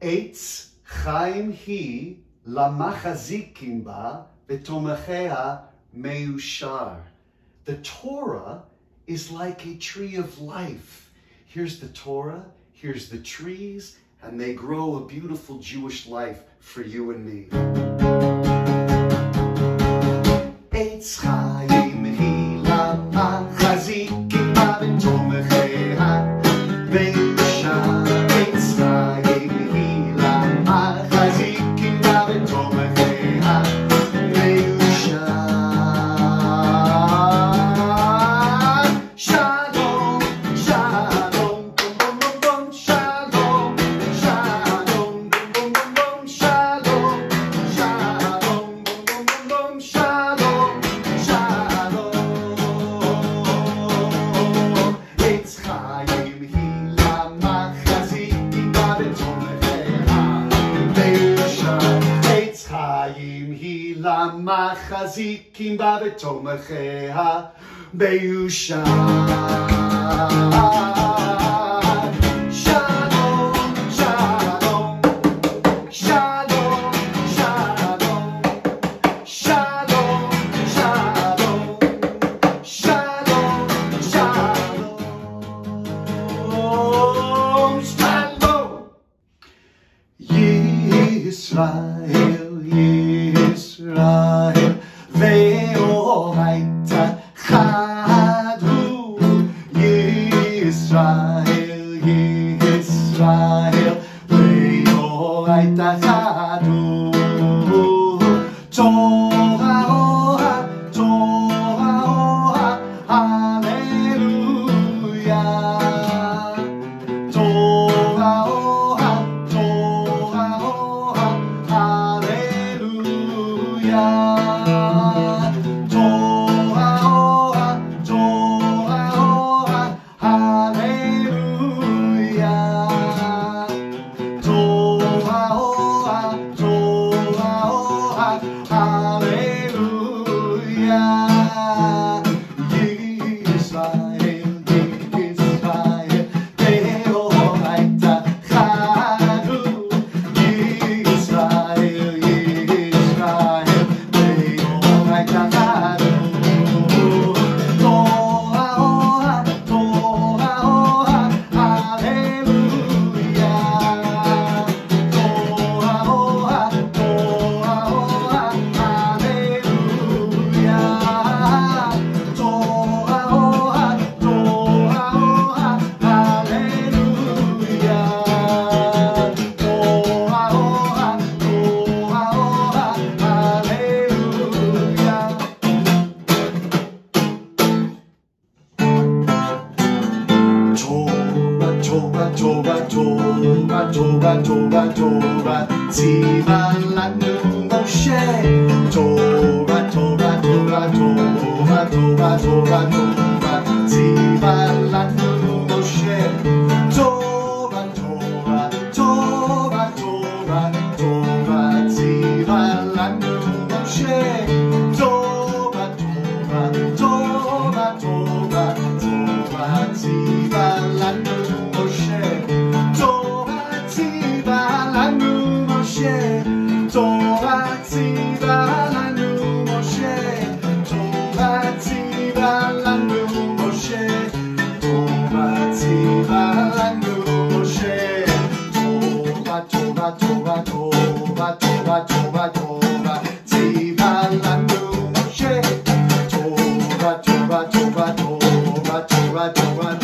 עץ חיים היא למחזיקים בה ותומכיה מיושר. The Torah is like a tree of life. Here's the Torah, here's the trees, and they grow a beautiful Jewish life for you and me. עץ היא למחזיקים בה ותומכיה מיושר. שלום, שלום, שלום, שלום, שלום, שלום, שלום, שלום, שלום. ישראל, ישראל, へ不要あいたさどちょ Torah, Torah, Torah, Torah, Torah, Zivan Moshe. Torah, Torah, Torah, Torah, Torah, Torah, Torah. toba, toba, toba, toba, toba, toba, ziba la noche. Toba, toba, toba, toba, toba, toba, toba.